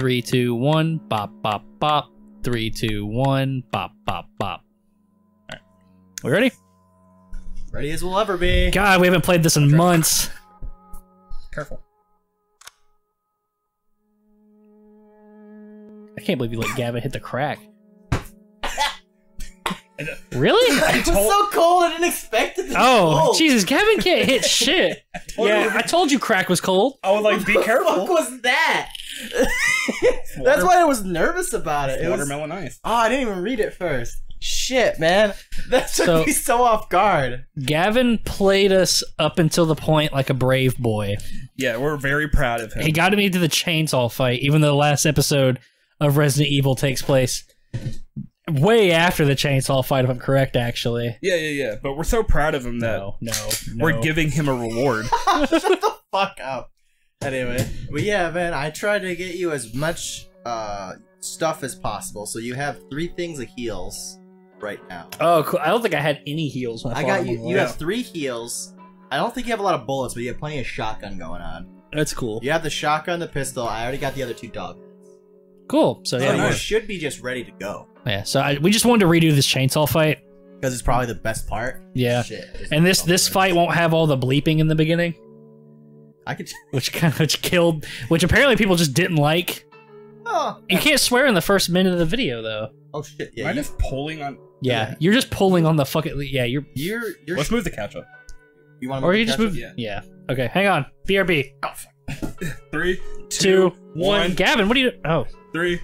Three, two, one. Bop, bop, bop. Three, two, one. Bop, bop, bop. All right. We ready? Ready as we'll ever be. God, we haven't played this in months. Careful. I can't believe you let Gavin hit the crack. Really? It was so cold. I didn't expect it. To be Oh, cold. Jesus, Kevin can't hit shit. Yeah, I told you crack was cold. I was like, be careful. What the fuck careful. was that? That's why I was nervous about it. it was, Watermelon ice. oh, I didn't even read it first. Shit, man. That took So- me so off guard. Gavin played us up until the point like a brave boy. Yeah, we're very proud of him. He got me to the chainsaw fight, even though the last episode of Resident Evil takes place way after the chainsaw fight, if I'm correct, actually. yeah, yeah, yeah. But we're so proud of him that No, no, no. we're giving him a reward. Shut the fuck up. Anyway, but yeah, man, I tried to get you as much uh stuff as possible. So you have three things of heals right now. Oh, cool. I don't think I had any heals. When I, I got you. You have three heals. I don't think you have a lot of bullets, but you have plenty of shotgun going on. That's cool. You have the shotgun, the pistol. I already got the other two dog. Cool. So So yeah, you nice. should be just ready to go yeah. So I, we just wanted to redo this chainsaw fight. because it's probably the best part. Yeah. Shit. And this this fight won't have all the bleeping in the beginning, I could. which kind of which killed, which apparently people just didn't like. Oh, You can't swear in the first minute of the video though. oh shit. Am Yeah. I You, just pulling on? Yeah, Yeah. you're just pulling on the fucking. Yeah, you're. you're. You're. Let's move the couch up. you want to? Or you just move. Yeah. Yeah. Okay, hang on. BRB. Oh, three, Two, one, one. Gavin, what are you? Oh, three.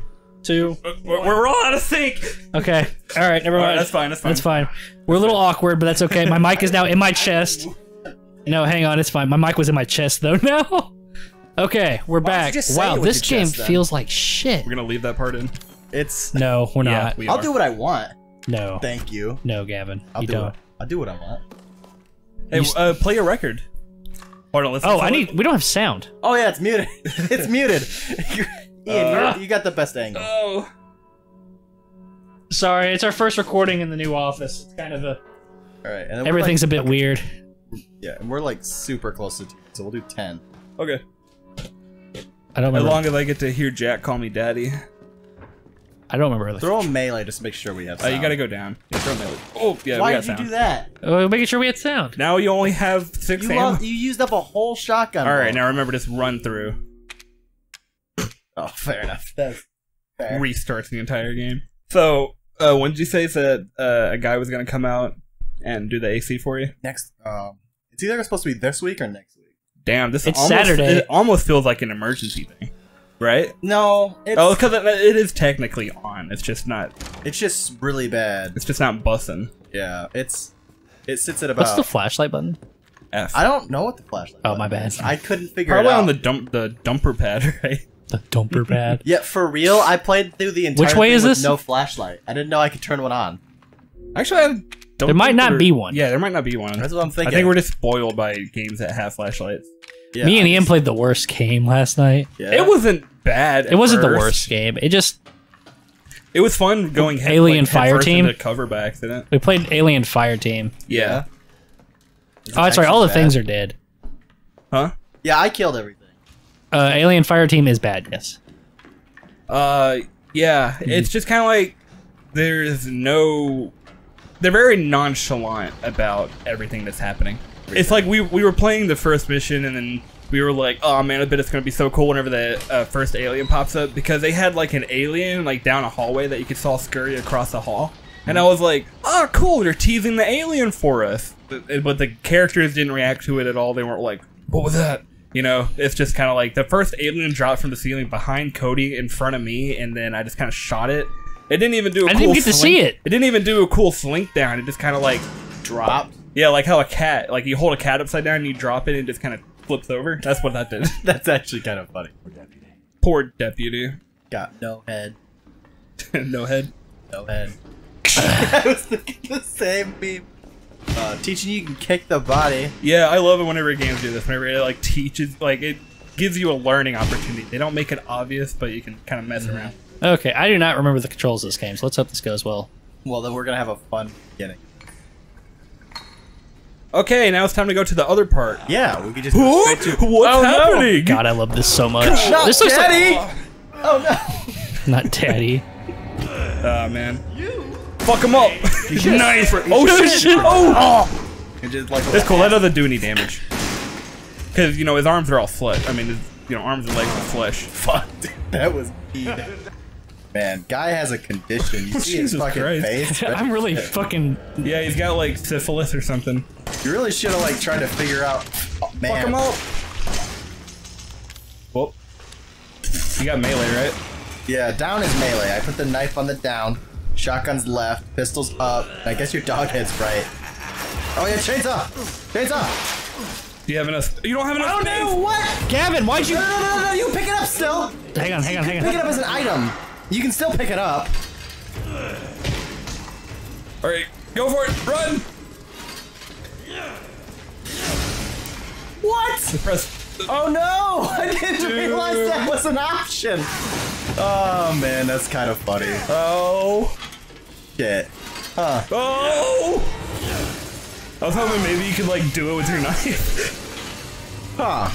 Two. We're, we're all out of sync. Okay. All right. Never mind. right, that's fine. That's fine. That's fine. We're a little awkward, but that's okay. My mic is now in my chest. No, hang on. It's fine. My mic was in my chest though. Now. Okay, we're Why back. Wow, this game chest, feels like shit. We're gonna leave that part in. It's. No, we're Yeah, not. we I'll are. do what I want. No. Thank you. No, Gavin. I'll you do don't. it. I'll do what I want. Hey, uh, play a record. Hold on. Let's. Oh, I need. We don't have sound. Oh yeah, it's muted. it's muted. You're- Ian, Uh. you're, got the best angle. Oh. Sorry, it's our first recording in the new office. It's kind of a. All right, and then we're Everything's a like, bit weird. yeah, and we're like super close to two, so we'll do ten. Okay. I don't As remember. long as I get to hear Jack call me daddy. I don't remember. Throw a melee just to make sure we have. Oh, Sound. you gotta go down. Yeah, throw melee. Oh, yeah, Why we got did you do that? oh, making sure we had sound. Now you only have six You, ammo. lo- you used up a whole shotgun. All right, bolt. now remember this run through Oh, fair enough. That's fair. restarts the entire game. So, uh, when did you say that uh, a guy was gonna come out and do the AC for you? Next, um, it's either supposed to be this week or next week. Damn, this It's almost, Saturday. It almost feels like an emergency thing, right? No, it's oh, because it, it is technically on. It's just not. it's just really bad. It's just not bussing. Yeah, it's it sits at about. What's about. the flashlight button? F. I don't know what the flashlight. Oh, my bad. is. I couldn't figure Probably it out. on the dump the dumper pad, right? The dumper pad. Yeah, for real. I played through the entire. Which way thing is with this? No flashlight. I didn't know I could turn one on. Actually, I don't. There might not be one. Yeah, there might not be one. That's what I'm thinking. I think we're just spoiled by games that have flashlights. Yeah, Me and Ian played the worst game last night. Yeah. It wasn't bad. It wasn't the first. worst game. It just It was fun going head, Alien like, head Fire first Team? into cover by accident. we played Alien Fire Team. Yeah. Is it Oh, that's right. All the things are dead. Huh? Yeah, I killed everything. Uh, Alien Fire Team is bad. Yes. Uh, yeah. Hmm. It's just kind of like there's no. They're very nonchalant about everything that's happening. It's like we we were playing the first mission and then we were like, oh man, I bet it's gonna be so cool whenever the uh, first alien pops up because they had like an alien like down a hallway that you could saw scurry across the hall. And I was like, oh, cool, they're teasing the alien for us. But the characters didn't react to it at all. They weren't like, what was that? You know, it's just kind of like the first alien dropped from the ceiling behind Cody in front of me, and then I just kind of shot it. It didn't even do a I cool didn't even get to see it. It didn't even do a cool slink down. It just kind of like, Dropped. yeah, like how a cat, like you hold a cat upside down and you drop it and it just kind of flips over. That's what that did. That's actually kind of funny. Poor deputy. Got no head. no head. No head. I was thinking the same meme. Uh, teaching you can kick the body. Yeah, I love it whenever games do this. Whenever it like teaches, like it gives you a learning opportunity. They don't make it obvious, but you can kind of mess around. Okay, I do not remember the controls of this game, so let's hope this goes well. Well, then we're gonna have a fun beginning. Okay, now it's time to go to the other part. Yeah, we could just go straight to. What's Oh, happening? God, I love this so much. Not this looks Daddy! like Oh no! Not daddy. Oh man. Fuck him up! nice! Oh shit! Oh! oh. It just like That's cool. That doesn't do any damage. Because, you know, his arms are all flesh. I mean, his, you know, arms and legs are flesh. fuck. dude, That was mean. Man, guy has a condition. You see his Jesus fucking Christ. face. I'm really fucking. Yeah, he's got, like, syphilis or something. You really should have like tried to figure out. Oh, man. Fuck him up! Whoop. You got melee, right? Yeah, down is melee. I put the knife on the down. Shotgun's left. Pistols up. I guess your dog head's right. Oh yeah, chainsaw! Chainsaw! Do you have enough? You don't have enough Oh space? no! What? Gavin, why'd you? No, no, no, no! You pick it up still. Hang on, hang on, hang on. Pick it up as an item. You can still pick it up. Alright, go for it! Run! What? Press. Oh no! I didn't realize that was an option. Oh man, that's kind of funny. Oh! Shit. Huh. Oh! I was hoping maybe you could, like, do it with your knife. Huh.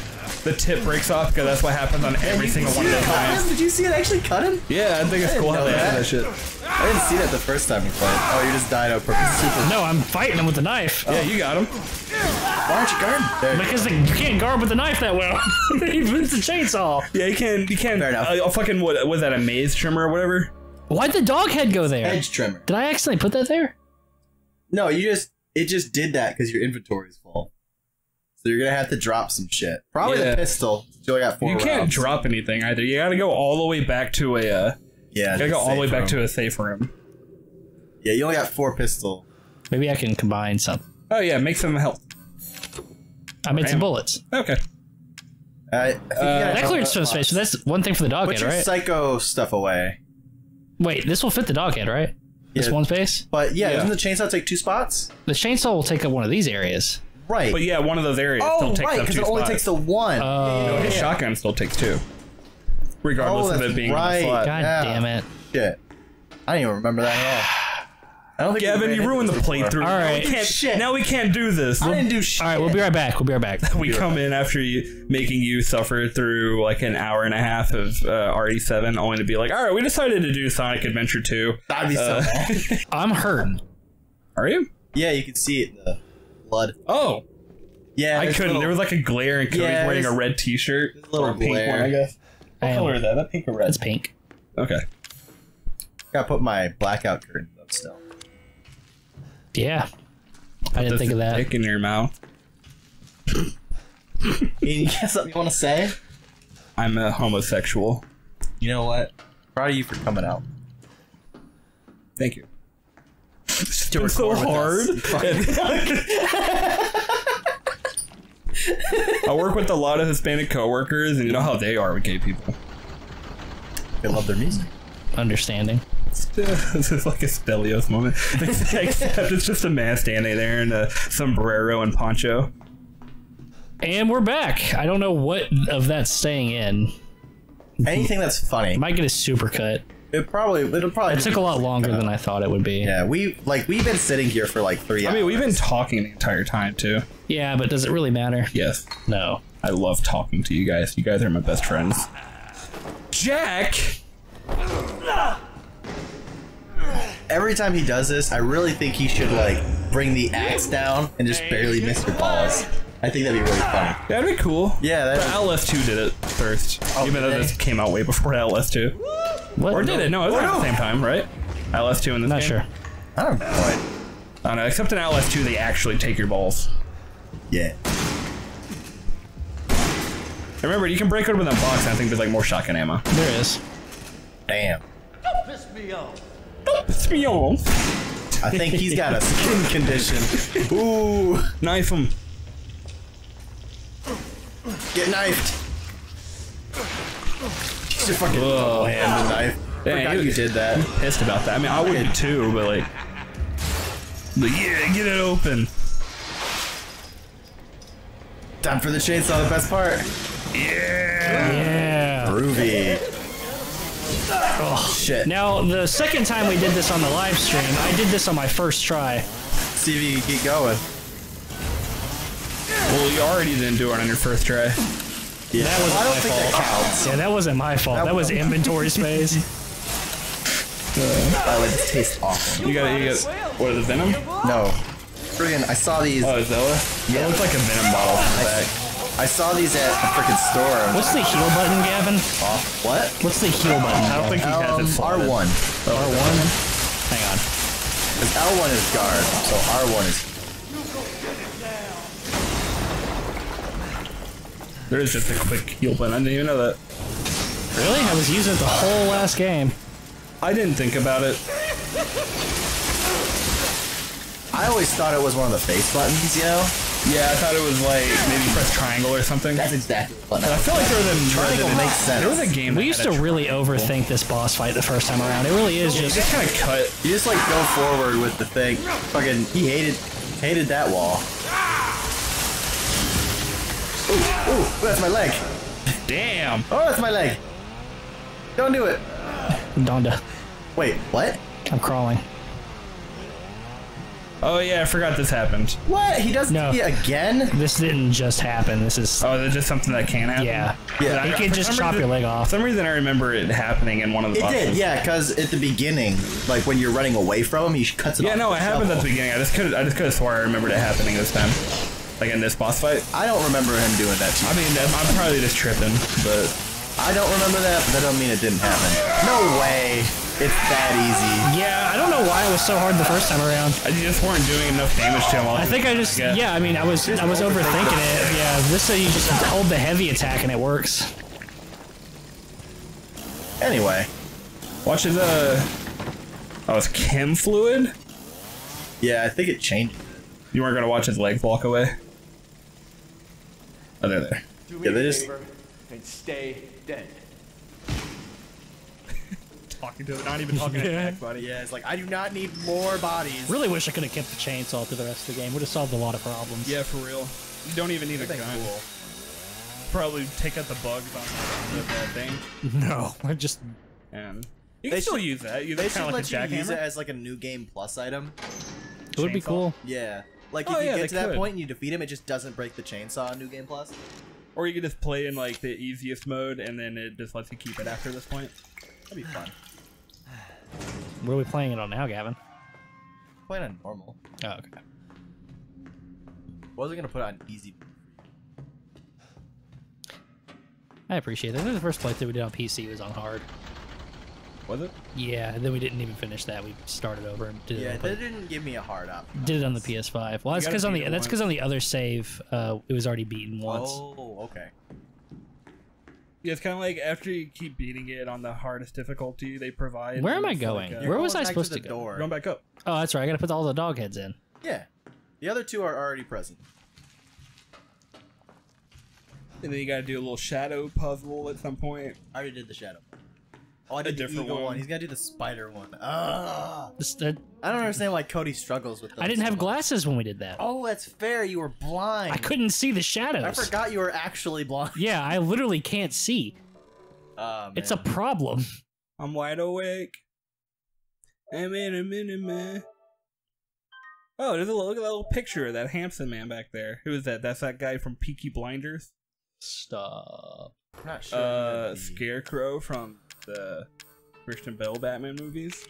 the tip breaks off because that's what happens on every You single one of that those times. Did you see it actually cut him? Yeah, I think it's didn't cool how know they added that. that shit. I didn't see that the first time you played. Oh, you just died on purpose. Super. No, I'm fighting him with the knife. Yeah, you got him. Why aren't you guarding? There. Because the, you can't guard with the knife that well. it's a chainsaw. Yeah, you can. You can. Fair enough. Uh, fucking what was that? A maze trimmer or whatever? Why'd the dog head go there? Edge trimmer. Did I accidentally put that there? No, you just it just did that because your inventory is full. So you're gonna have to drop some shit. Probably Yeah. the pistol. You only got four You can't drop anything either. You gotta go all the way back to a. Uh, Yeah, you gotta go all the way back to a safe room. Yeah, you only got four pistol. Maybe I can combine some. Oh yeah, make some health. I made some bullets. Okay. Uh, I think you gotta That cleared some space, so that's one thing for the dog Put head, your right? psycho stuff away. Wait, this will fit the dog head, right? This one space? But yeah, Yeah. doesn't the chainsaw take two spots? The chainsaw will take up one of these areas. Right. But yeah, one of those areas oh, still takes right, up because two it only spots. takes the one. Oh, His shotgun still takes two. regardless oh, of it being right. in the slot. God Yeah. damn it. Shit. I didn't even remember that at all. I don't think Gavin, we you ruined the into this before. playthrough. All Now we can't- Shit. Now we can't do this. I didn't do shit. All right, we'll be right back. We'll be right back. we come in after you making you suffer through like an hour and a half of uh, RE7, only to be like, all right, we decided to do Sonic Adventure 2. That'd be so Uh, bad. I'm hurting. Are you? Yeah, you can see it in the blood. Oh, Yeah, I couldn't. little- There was like a glare, and Cody's Yeah, wearing a red T-shirt, a little or a pink glare. one, I guess. What Damn. color is that? That pink or red? It's pink. Okay. Gotta put my blackout curtains up still. Yeah. I didn't think of that. Dick in your mouth. You got something you want to say? I'm a homosexual. You know what? Proud of you for coming out. Thank you. It's To been so hard. I work with a lot of Hispanic coworkers, and you know how they are with gay people. They love their music. Understanding. This is like a Spelios moment. Except it's just a man standing there in a sombrero and poncho. And we're back. I don't know what of that's staying in. Anything that's funny. Might get a super cut. It probably it'll probably It took a lot longer than I thought it would be. Yeah, we like we've been sitting here for like three I hours. mean, we've been talking the entire time too. Yeah, but does it really matter? Yes, No. I love talking to you guys. You guys are my best friends. Jack. Every time he does this, I really think he should like bring the axe down and just barely miss your balls. I think that'd be really funny. That'd be cool. Yeah, But that, LS2 did it first, Oh, even though this came out way before LS2. What? Or did it? No, it was Oh, at no. the same time, right? LS2 in this Not game? sure. I don't know. I don't know. Except in LS2, they actually take your balls. Yeah. Remember, you can break open that box, and I think there's like more shotgun ammo. There is. Damn. It's me on. I think he's got a skin condition. Ooh, Knife him. get knifed. He's a fucking Whoa. double-handed knife. Yeah, Forgot you- you did that. Pissed about that. I mean, I would be too, but like, but yeah, get it open. Time for the chainsaw, the best part. Yeah. Yeah. Groovy. Oh, shit. Now, the second time we did this on the live stream, I did this on my first try. See if you can keep going. Well, you already didn't do it on your first try. Yeah, That was well, I don't my think fault. that counts. Yeah, that wasn't my fault. That That, was was- inventory space. By the way, this tastes awful. You got, you got, what is it, Venom? No. Friggin', I saw these. Oh, Zella? Yeah. It looks like a Venom bottle from the back. I saw these at a freaking store. What's the heal button, Gavin? Oh, What? What's the heal button? I don't think he has it. R1. R1? Hang on. Because L1 is guard, so R1 is. There is just a quick heal button. I didn't even know that. Really? I was using it the whole last game. I didn't think about it. I always thought it was one of the face buttons, you know? Yeah, I thought it was like maybe press triangle or something. That's exactly what I feel like there was a Triangle makes sense. There was a game. We used to really triangle. overthink this boss fight the first time around. It really is You just. just kind of cut. You just like go forward with the thing. Fucking, he hated, hated that wall. Ooh, ooh, that's my leg. Damn. Oh, that's my leg. Don't do it. Donda. Wait, what? I'm crawling. Oh yeah, I forgot this happened. What? He does No. it again? This didn't just happen. This is. Oh, is just something that can happen? Yeah. Yeah. He I- could just chop reason- your leg For off. some reason, I remember it happening in one of the It bosses. did, yeah, because at the beginning, like when you're running away from him, he cuts it Yeah, off. Yeah, no, with it a happened at the beginning. I just could, I just could have swore I remembered it happening this time, like in this boss fight. I don't remember him doing that to I mean, I'm I'm probably just tripping, but I don't remember that, but that don't mean it didn't happen. No way. It's that easy. Yeah, I don't know why it was so hard the first time around. I just weren't doing enough damage to him. I think I just doing it. yeah. I mean, I was I was overthinking it. Yeah, this so you just hold the heavy attack and it works. Anyway, Watch his uh. Oh, it's chem fluid. yeah, I think it changed. You weren't gonna watch his legs walk away. Oh, they're there. Do me Yeah, they a just- favor and stay dead. Talking to, not even talking Yeah. to buddy. Yeah, it's like I do not need more bodies. Really wish I could have kept the chainsaw through the rest of the game. Would have solved a lot of problems. Yeah, for real. You don't even need a That'd gun. cool. Probably take out the bugs on the, the thing, No, I just and you They can still should- use that. Use They it should kind of like a let you use it as like a new game plus item. it would be cool. Yeah. Like Oh, if you yeah, get to that could. point and you defeat him, it just doesn't break the chainsaw in New Game Plus. Or you could just play in like the easiest mode, and then it just lets you keep it after this point. That'd be fun. What are we playing it on now, Gavin? Playing it on normal. Oh, okay. Wasn't gonna put it on easy. I appreciate that. The first playthrough we did on PC was on hard. Was it? Yeah, and then we didn't even finish that. We started over and did Yeah, it. they On, didn't give me a hard up. did it on the PS5. Well, that's gotta because on the that's because on the other save, uh, it was already beaten once. Oh, okay. Yeah, it's kind of like after you keep beating it on the hardest difficulty they provide. Where am I going? Like, uh, Where was I supposed to to go? door? Going back up. Oh, that's right. I got to put all the dog heads in. Yeah. The other two are already present. And then you gotta do a little shadow puzzle at some point. I already did the shadow. Oh, I did the different eagle one. one. He's gotta do the spider one. Ah. This- that- I don't understand why Cody struggles with. Those I didn't so have much. glasses when we did that. Oh, that's fair. You were blind. I couldn't see the shadows. I forgot you were actually blind. Yeah, I literally can't see. Oh, It's a problem. I'm wide awake. I'm in a minute, man. Oh, there's a look at that little picture of that Hampson man back there. Who is that? That's that guy from Peaky Blinders. Stop. I'm not sure. Uh, who that'd be. Scarecrow from the Christian Bale Batman movies.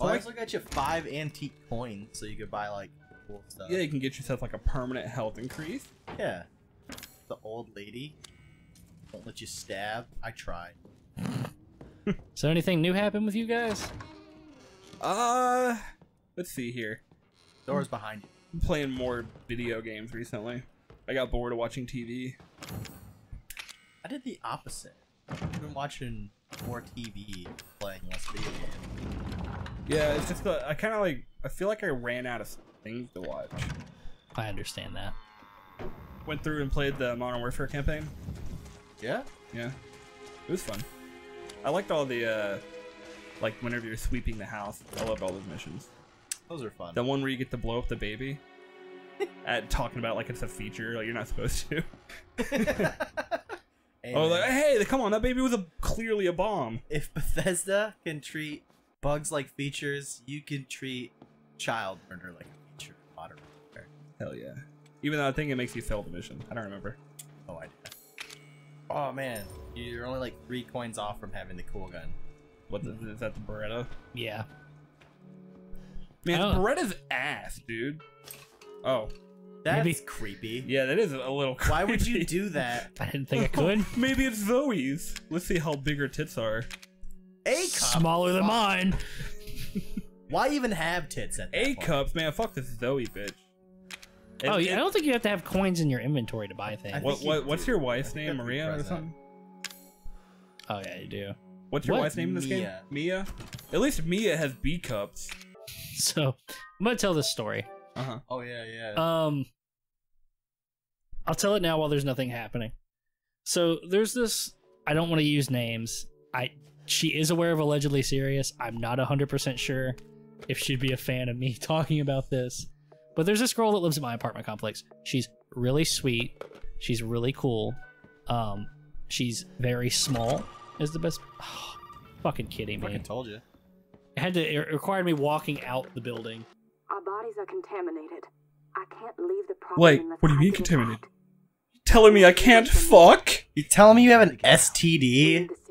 Oh, I also got you five antique coins, so you could buy like cool stuff. Yeah, you can get yourself like a permanent health increase. Yeah. The old lady won't let you stab. I tried. So anything new happen with you guys? Uh, let's see here. Doors behind you. I'm playing more video games recently. I got bored of watching TV. I did the opposite. I've been watching more TV, playing less video games. Yeah, it's just the, I kind of like I feel like I ran out of things to watch. I understand that. Went through and played the Modern Warfare campaign. Yeah. Yeah, it was fun. I liked all the uh, like whenever you're sweeping the house. I loved all those missions. Those are fun. The one where you get to blow up the baby. At talking about like it's a feature, like you're not supposed to. Hey, Oh, like hey, come on, that baby was a clearly a bomb. if Bethesda can treat bugs like features, you can treat child murder like a feature. in Modern Warfare. Hell yeah. Even though I think it makes you fail the mission. I don't remember. Oh, no idea. Oh man, you're only like three coins off from having the cool gun. What the, is that? The Beretta? Yeah. Man, Oh. Beretta's ass, dude. Oh, That's Maybe- creepy. yeah, that is a little. Creepy. Why would you do that? I didn't think I could. Maybe it's Zoe's. Let's see how big her tits are. A cup. Smaller than mine. Why even have tits at that A point? cups, man. Fuck this Zoe bitch. Oh, It- yeah. I don't think you have to have coins in your inventory to buy things. What, what what's your wife's name? Maria or something? Oh, yeah, you do. What's your What? wife's name in this game? Mia. Mia. At least Mia has B cups. So, I'm going to tell this story. Uh huh. Oh yeah, yeah. Um, I'll tell it now while there's nothing happening. So there's this. I don't want to use names. I she is aware of allegedly serious. I'm not hundred percent sure if she'd be a fan of me talking about this. But there's this girl that lives in my apartment complex. She's really sweet. She's really cool. Um, she's very small. Is the best. fucking kidding me. Fucking told you. It had to. It required me walking out the building. Our bodies are contaminated. I can't leave the property Wait, what do you mean get it contaminated? out. Telling me I can't fuck? You telling me you have an STD? need the.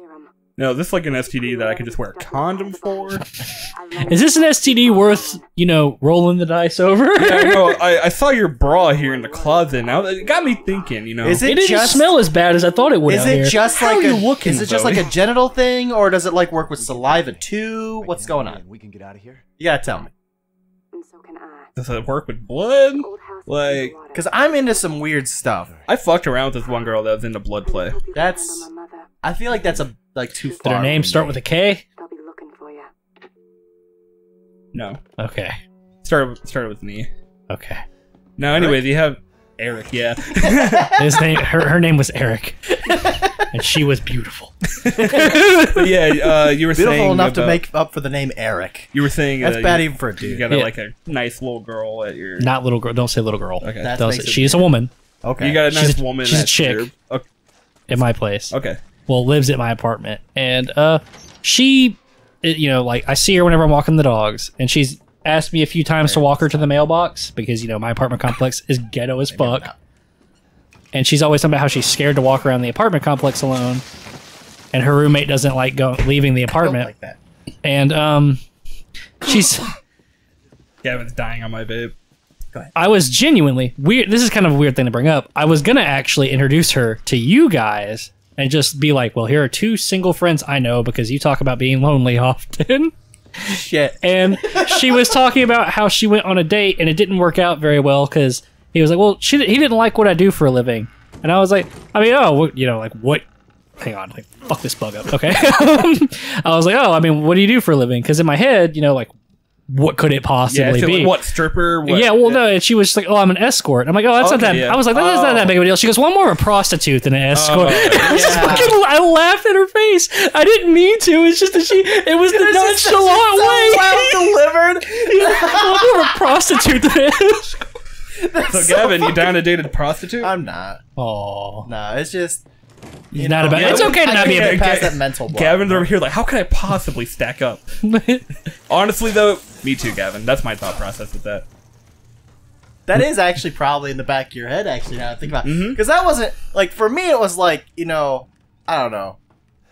No, this is like an STD that I could just wear a condom for. Is this an STD worth, you know, rolling the dice over? yeah, no, I, I saw your bra here in the closet. Now it got me thinking. You know, Is It it didn't just smell as bad as I thought it would. Is out it here. just How like are a looking, Is it just Zoe? like a genital thing, or does it like work with saliva too? What's going on? We can get out of here. You gotta tell me, And so can I. does it work with blood? Old house is Like- because I'm into some weird stuff. I fucked around with this one girl that was into blood play. hope you can That's- handle my mother. I feel like that's a like too far. Did her name from start me. with a K? They'll be looking for you. No, Okay. started with, started with me. Okay. No, anyways, you have Eric. Yeah, His name, her, her name was Eric, and she was beautiful. but yeah, uh, you were beautiful saying enough to about- make up for the name Eric? You were saying That's uh, bad you, even for a dude. You dude. got a, Yeah. like a nice little girl at your. Not little girl. Don't say little girl. okay. That Don't makes say- it she's a woman Okay, You got a nice She's a- woman. she's a that's chick. your- okay. in my place. okay. Well, lives at my apartment, and uh, she, it- you know, like I see her whenever I'm walking the dogs, and she's asked me a few times to walk her to the mailbox because you know my apartment complex is ghetto as fuck. and she's always talking about how she's scared to walk around the apartment complex alone, and her roommate doesn't like going leaving the I don't apartment, like that. and um, she's. Gavin's dying on my babe. I was genuinely weird. This is kind of a weird thing to bring up. I was gonna actually introduce her to you guys and just be like, "Well, here are two single friends I know because you talk about being lonely often." Shit. and she was talking about how she went on a date and it didn't work out very well because he was like, "Well, she he didn't like what I do for a living," and I was like, "I mean, oh, you know, like what?" Hang on, like fuck this bug up, okay? I was like, "Oh, I mean, what do you do for a living?" Because in my head, you know, like what could it Yeah, possibly so be? what stripper? What, yeah, well, no, and she was just like, "Oh, I'm an escort." I'm like, "Oh, that's not that." yeah. I was like, "That's not that oh. big of a deal." She goes, "Well, I'm more a prostitute than an oh, escort." Oh, I, was yeah. fucking, I laughed at her face. I didn't mean to. It's just that she. It was the nonchalant way. well delivered. I'm more a prostitute than an escort. So Gavin, you down to date a prostitute? I'm not. Oh, No, it's just. He's not about. yeah, It's okay to I not be can't a. get past that mental block. Gavin's over here like, how could I possibly stack up? Honestly, though, me too, Gavin. That's my thought process with that. That is actually probably in the back of your head. Actually, now I think about, because mm-hmm. that wasn't like for me. It was like you know, I don't know,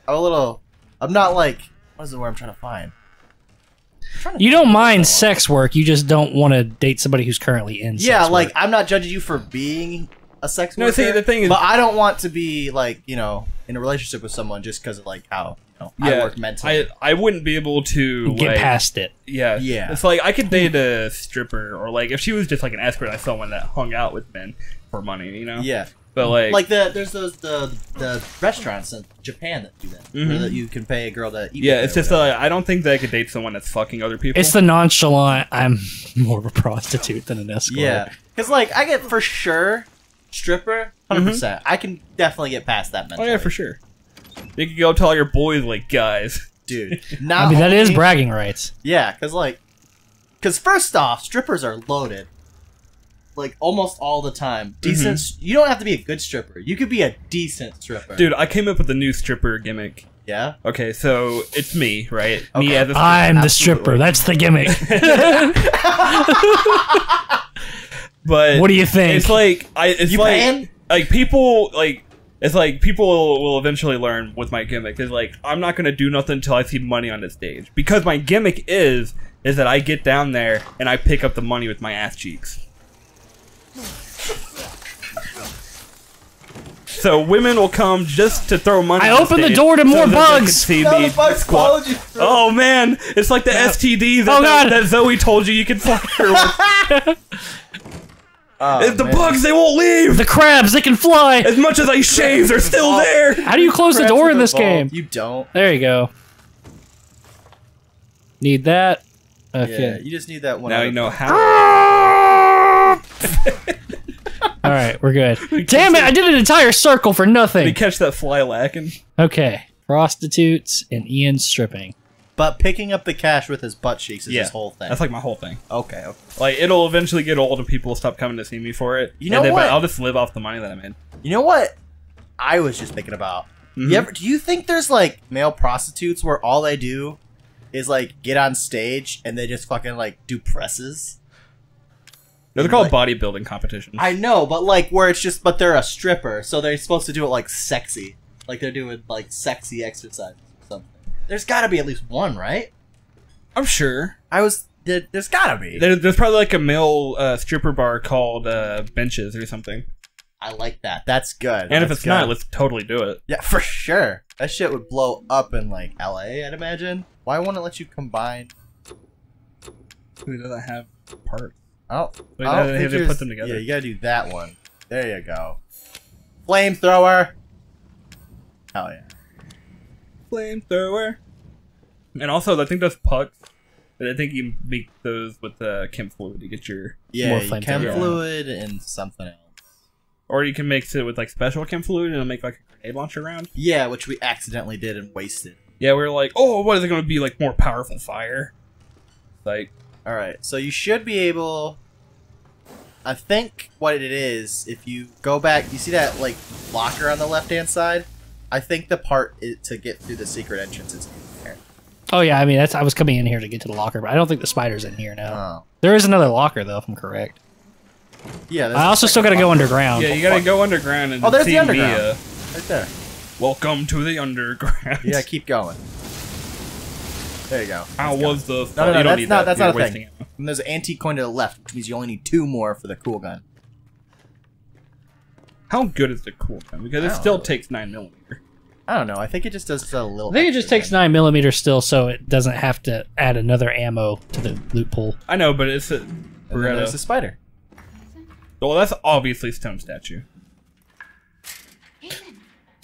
I'm a little. I'm not like what is the word I'm trying to find. I'm trying to You don't mind sex work. You just don't want to date somebody who's currently in. Yeah, sex like work. I'm not judging you for being a sex No, worker. see, the thing is- but I don't want to be like you know in a relationship with someone just because of like how you know I work mentally. I I wouldn't be able to get like, past it. Yeah, Yeah. It's like I could date a stripper, or like if she was just like an escort, I someone that hung out with men for money, you know. yeah, But like, like the there's those the the restaurants in Japan that do that, where Mhm. that you can pay a girl to eat. yeah, with it's just whatever. uh, I don't think that I could date someone that's fucking other people. It's the nonchalant. I'm more of a prostitute than an escort. Yeah, because like I get for sure stripper, mm-hmm. 100 percent. I can definitely get past that oh yeah, for sure. You could go tell all your boys like, guys. dude. Not I mean that is only- bragging rights. Yeah, because like, because first off, strippers are loaded, like almost all the time. Mm-hmm. Decent. You don't have to be a good stripper. You could be a decent stripper, Dude, I came up with a new stripper gimmick. Yeah. Okay, so it's me, right? Okay. Me as a I'm the stripper. That's the gimmick. but What do you think? It's like I. It's You like ban? like people like. It's like people will, will eventually learn with my gimmick. Is like I'm not gonna do nothing until I see money on the stage because my gimmick is is that I get down there and I pick up the money with my ass cheeks. So women will come just to throw money. I on opened the door to so more that bugs. see No, the bugs followed you through. Oh man, it's like the STD that, Oh, God. that Zoe told you you could fuck her with. Oh, If the man. bugs, they won't leave. The crabs, they can fly. As much as I shave, they're still there. How do you close the Crabs door in this evolved. game? You don't. There you go. Need that. Yeah, Okay. you just need that one. Now you know how. All right, we're good. Damn it! I did an entire circle for nothing. We nothing. catch that fly lacking. Okay. Prostitutes and Ian stripping. But picking up the cash with his butt cheeks is Yeah, his whole thing. That's like my whole thing. okay, okay. Like it'll eventually get old and people will stop coming to see me for it. You know what? But I'll just live off the money that I made. You know what? I was just thinking about. Mhm. You ever? Do you think there's like male prostitutes where all they do is like get on stage and they just fucking like do presses? No, They're called Like- bodybuilding competitions. I know, but like where it's just, but they're a stripper, so they're supposed to do it like sexy, like they're doing like sexy exercises. There's got to be at least one, right? I'm sure. I was. There, there's got to be. There, there's probably like a male uh, stripper bar called uh, Benches or something. I like that. That's good. And if That's it's not, let's totally do it. yeah, for sure. That shit would blow up in like L.A. I'd imagine. Why won't it let you combine? Who doesn't have parts? I don't. Wait, I don't they think have to put them together. Yeah, you gotta do that one. There you go. Flamethrower. Hell yeah. Flamethrower. And also, I think those pucks. I think you make those with uh, chem fluid to get your, Yeah, More you chem Yeah. fluid and something else. or you can mix it with like special chem fluid and it'll make like a grenade launcher round. Yeah, which we accidentally did and wasted. Yeah, we are like, oh, what is it going to be like more powerful fire? Like, All right, so you should be able. I think what it is, if you go back, you see that like locker on the left hand side. I think the part i to get through the secret entrance is in there. Oh yeah, I mean that's I was coming in here to get to the locker, but I don't think the spider's in here now. Oh, There is another locker though, if I'm correct. yeah. I also still got second to go underground. yeah, you got to go underground and Oh, there's the see underground. Mia. right there. Welcome to the underground. Yeah, keep going. There you go. How Let's go. was the? No, no, you no, don't that's need not- that. that's You're not a thing. wasting ammo. And there's an antique coin to the left, which means you only need two more for the cool gun. How good is the cool gun? Because it still know. takes nine millimeter. I don't know. I think it just does a little. I think it just takes nine millimeter still, so it doesn't have to add another ammo to the loot pool. I know, but it's a And then there's Beretta. spider. Well, that's obviously stone statue.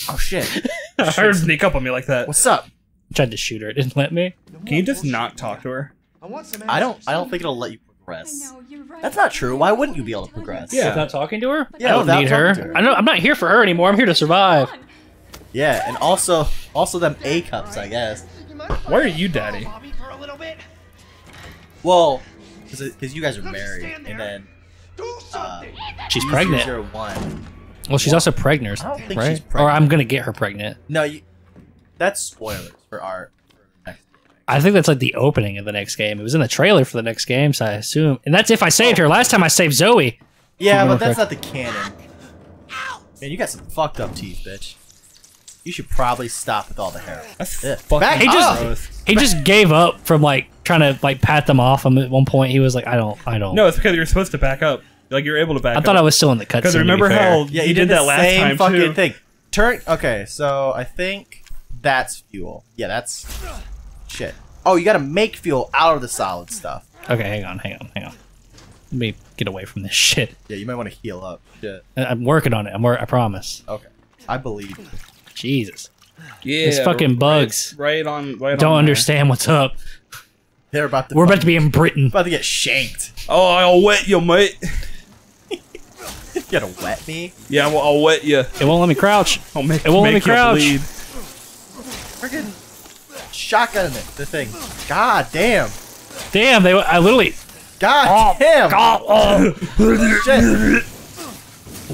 Oh shit! I heard sneak up on me like that. What's up? I Tried to shoot her, it didn't let me. Can you just not talk to her? I want some I don't. I don't think it'll let you progress. I know, you're right. That's not true. Why wouldn't you be able to progress? Yeah. Without talking to her? Yeah, I don't need her. her. I know I'm not here for her anymore. I'm here to survive. Yeah, and also, also them A cups, I guess. Why are you daddy? Well, because you guys are married, and then uh, She's pregnant. Zero one. Well, she's also pregnant, I don't think right? she's Or. I'm gonna get her pregnant. No, you. That's spoilers for art. For next game. I think that's like the opening of the next game. It was in the trailer for the next game, so I assume. And that's if I saved her. Last time I saved Zoe. Yeah, but that's correct- not the canon. Man, you got some fucked up teeth, bitch. You should probably stop with all the hair. That's Yeah. fucking Back He just- gross. He just gave up from like trying to like pat them off. Him at one point, he was like, "I don't, I don't." No, it's because you're supposed to back up. Like you're able to back up. I up. thought I was still in the cutscene. Because to be remember how Yeah, you, you did, did, that the last same time fucking too. thing. Turn. Okay, so I think that's fuel. Yeah, that's shit. Oh, you got to make fuel out of the solid stuff. Okay, hang on, hang on, hang on. Let me get away from this shit. Yeah, you might want to heal up. Shit. I- I'm working on it. I'm wor- I promise. Okay, I believe. Jesus, Yeah, It's fucking right- bugs. Right on. Right don't on understand what's up. They're about to. We're about to be in Britain. about to get shanked. Oh, I'll wet you, mate. You gotta wet me. Yeah, well, I'll wet you. It won't let me crouch. I'll make, It won't let make me you crouch. bleed. Freaking shotgun it. The thing. God damn. Damn, they. I literally. God damn. Oh, Shit.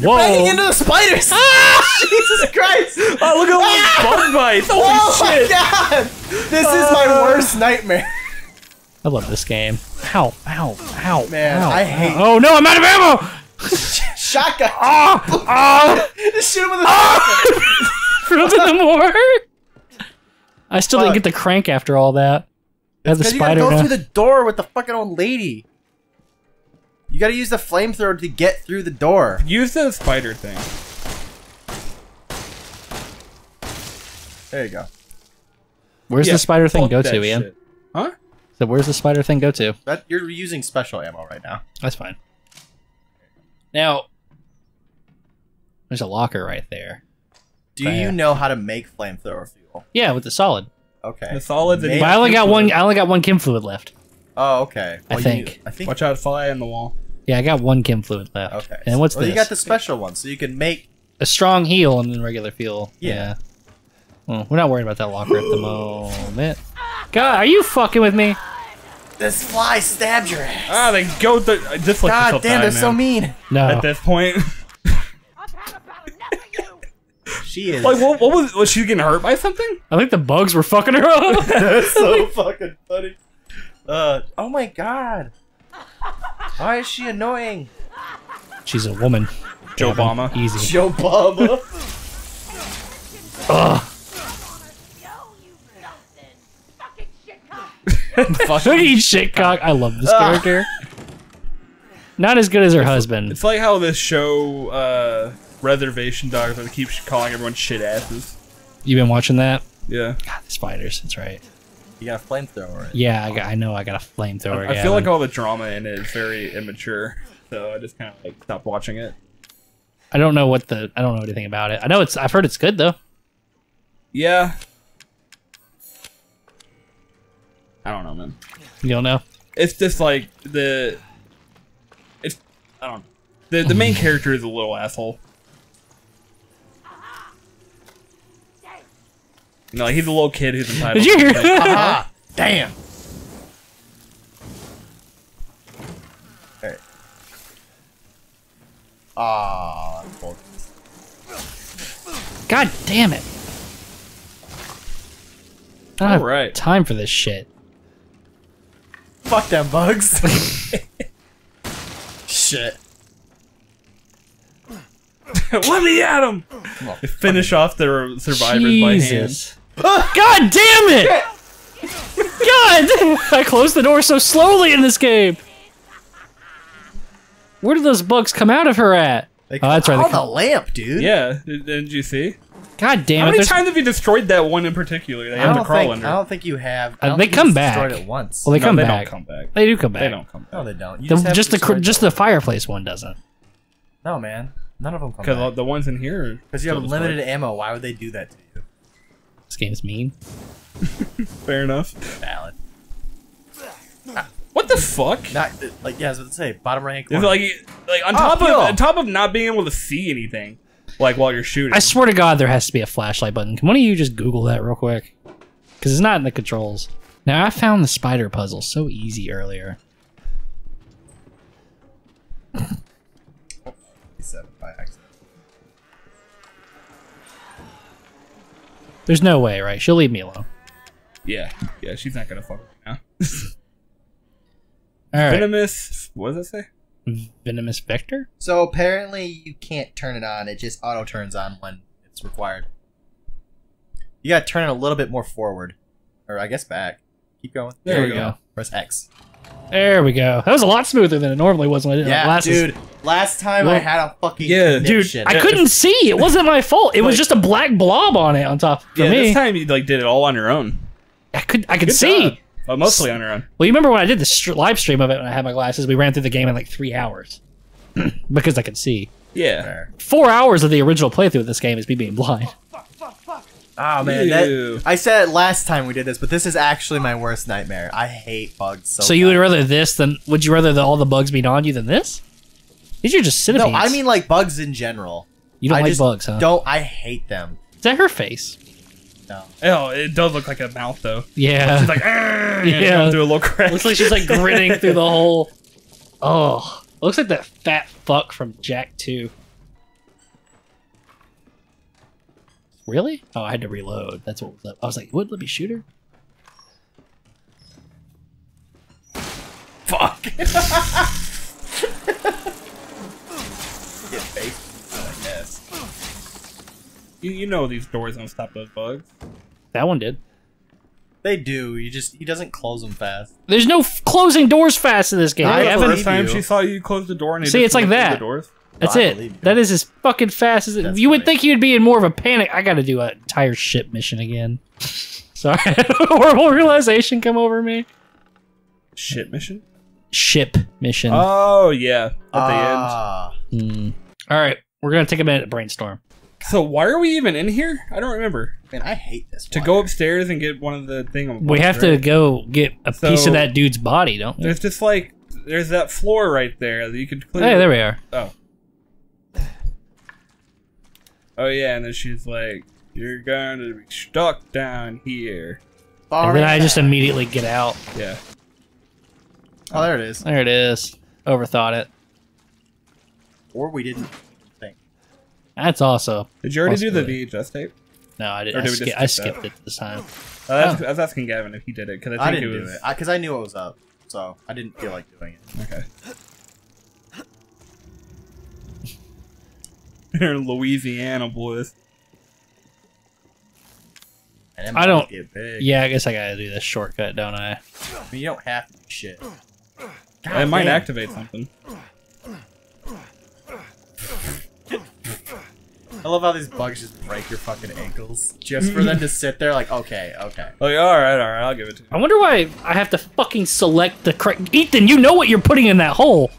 whoa! Banging into the spiders. Jesus Christ. Oh, look at all those bug bites. Holy Oh my god! This is my worst nightmare. I love this game. Ow, ow, ow. Man, ow, I ow. hate- Oh no, I'm out of ammo! Shotgun. Ah! Ah! Just shoot him with a shotgun. Frozen the more. I still didn't get the crank after all that. I have the Because you gotta spider go now. through the door with the fucking old lady. You gotta use the flamethrower to get through the door. Use the spider thing. There you go. Where's Yeah, the spider thing go to, Ian? shit. Huh? So where's the spider thing go to? That you're using special ammo right now. That's fine. Now, there's a locker right there. Do Fair. you know how to make flamethrower fuel? Yeah, with the solid. Okay. The solid that Maybe- But I only got one. I only got one chem fluid left. Oh, okay. I you- think. I think. Watch out, fly in the wall. Yeah, I got one chem fluid left. Okay. And what's well, this? you got the special one, so you can make. a strong heal and then regular fuel. Yeah. Well, we're not worried about that locker at the moment. God, are you fucking with me? This fly stabbed your ass. Ah, they go th- just like God damn, die, they're so mean. No. At this point, She is. like, what, what was was she getting hurt by something? I think the bugs were fucking her up. That's so fucking funny. Uh, oh my god. Why is she annoying? She's a woman. Joe Gavin. Obama. Easy. Joe Baba. Ugh. Fuck. Fucking shitcock. I love this character. Not as good as her husband. It's like how this show, uh, Reservation Dogs, they keep calling everyone shit asses. You been watching that? Yeah. God, the spiders. That's right. You got a flamethrower. Yeah, I, got, I know. I got a flamethrower. I feel like all the drama in it is very immature, so I just kind of like stopped watching it. I don't know what the. I don't know anything about it. I know it's. I've heard it's good though. Yeah. I don't know, man. You don't know. It's just like the. It's I don't. know. The the main character is a little asshole. You know, like he's a little kid who's entitled. Did you hear to- that? Ah, damn. Alright. Ah, that's God damn it! I don't have Alright. time for this shit. Fuck them bugs. Shit. Let me at him. Finish off the survivors by hand. Jesus. God damn it! God! I closed the door so slowly in this game. Where did those bugs come out of her at? They Oh, that's right, they Oh, the lamp, dude. Yeah, did- didn't you see? God damn How it! How many times have you destroyed that one in particular? They I have to don't, crawl think, under. I don't think you have. Uh, I don't they think come back. Destroyed it once. Well, they no, come they back. don't come back. They do come back. They don't come back. no, they don't. You The, just, just the cr- just the fireplace one doesn't. No, man. None of them come back. Because the ones in here. Because you have limited ammo. Why would they do that to you? This game's mean. Fair enough. Valid. Ah, what the fuck? Not like yeah, I was about to say bottom right hand It's corner. like, like on Oh, top of on top of not being able to see anything, like while you're shooting. I swear to God, there has to be a flashlight button. Can one of you just Google that real quick? Because it's not in the controls. Now I found the spider puzzle so easy earlier. There's no way, right? She'll leave me alone. yeah, yeah, she's not gonna fuck right now. All right. Venomous. What does it say? Venomous Vector? So apparently you can't turn it on. It just auto turns on when it's required. You gotta turn it a little bit more forward, or I guess back. Keep going. There, we we go. go. Press X. There we go. That was a lot smoother than it normally was when I did Yeah, my glasses. dude. Last time I had a fucking yeah, dude, conniption. I couldn't see. It wasn't my fault. It was just a black blob on it on top for yeah, me. this time you like did it all on your own. I could I could Good see. job. Well, mostly on your own. Well, you remember when I did the str- live stream of it when I had my glasses? We ran through the game in like three hours because I could see. Yeah. Four hours of the original playthrough of this game is me being blind. Oh man, that, I said it last time we did this, but this is actually my worst nightmare. I hate bugs so. So you would bad. rather this than would you rather the, all the bugs be on you than this? These are just centipedes. No, I mean like bugs in general. you don't I like just bugs, huh? Don't I hate them? Is that her face? No. Oh, it does look like a mouth though. Yeah. She's like, "Arr," Yeah. yeah, through a little crack. looks like she's like grinning through the whole. Oh, looks like that fat fuck from Jack Two. Really? Oh, I had to reload. That's what was up. I was like, would Let me shoot her." fuck. Get face, I guess. You, you know these doors don't stop those bugs. That one did. They do. You just he doesn't close them fast. There's no f- closing doors fast in this game. I They have haven't- First time you. she saw you close the door and they See, just it's like that. The doors. That's I it. That is as fucking fast as it. That's you would think you'd be in more of a panic. I got to do an entire ship mission again. Sorry, horrible realization come over me. Ship mission. Ship mission. Oh yeah, at the end. Ah, Hmm. All right, we're gonna take a minute to brainstorm. So why are we even in here? I don't remember. man, I hate this. To water. go upstairs and get one of the thing. We have to go get a piece of that dude's body, don't we? There's just like there's that floor right there that you could clear. Hey, there we are. Oh. Oh yeah, and then she's like, "You're gonna be stuck down here." And then I just immediately get out. Yeah. Oh, there it is. There it is. Overthought it. Or we didn't think. That's also Did you already do the Possibility. VHS tape? no. I didn't. I, did we ski- just I skip that? skipped it this time. Uh, that's- I was asking Gavin if he did it because I I, didn't it do it because I, knew it was up, so I didn't feel like doing it. okay. They're in Louisiana, boys. And I don't- Get big. Yeah, I guess I gotta do this shortcut, don't I? I mean, you don't have to do shit. it might activate something. I love how these bugs just break your fucking ankles just for them to sit there like, okay, okay. Oh, like, all right, all right, I'll give it to you. I wonder why I have to fucking select the correct. Ethan, you know what you're putting in that hole.